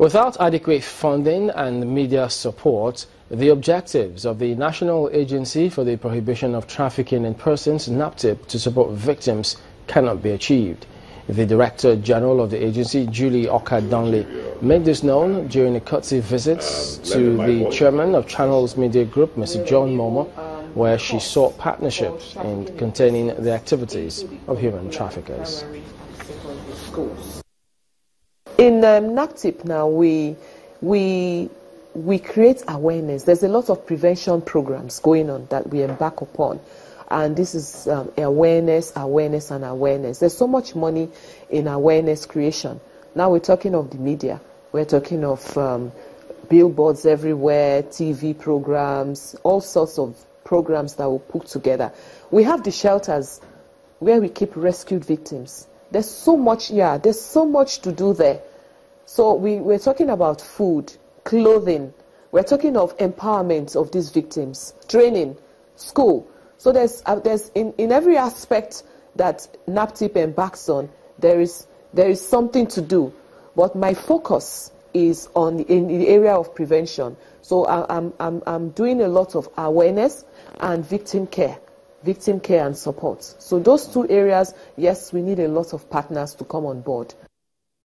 Without adequate funding and media support, the objectives of the National Agency for the Prohibition of Trafficking in Persons, NAPTIP, to support victims cannot be achieved. The Director General of the agency, Julie Okah-Donli, made this known during a courtesy visit to the Chairman of Channels Media Group, Mr. John Momoh, where she sought partnership in containing the activities of human traffickers. In um, NAPTIP now, we, we, we create awareness. There's a lot of prevention programs going on that we embark upon. And this is um, awareness, awareness, and awareness. There's so much money in awareness creation. Now we're talking of the media. We're talking of um, billboards everywhere, TV programs, all sorts of programs that we put together. We have the shelters where we keep rescued victims. There's so much, yeah, there's so much to do there. So we, we're talking about food, clothing. We're talking of empowerment of these victims, training, school. So there's, uh, there's in, in every aspect that NAPTIP embarks on, there is, there is something to do. But my focus is on in the area of prevention. So I, I'm, I'm, I'm doing a lot of awareness and victim care victim care and support. So those two areas, yes, we need a lot of partners to come on board.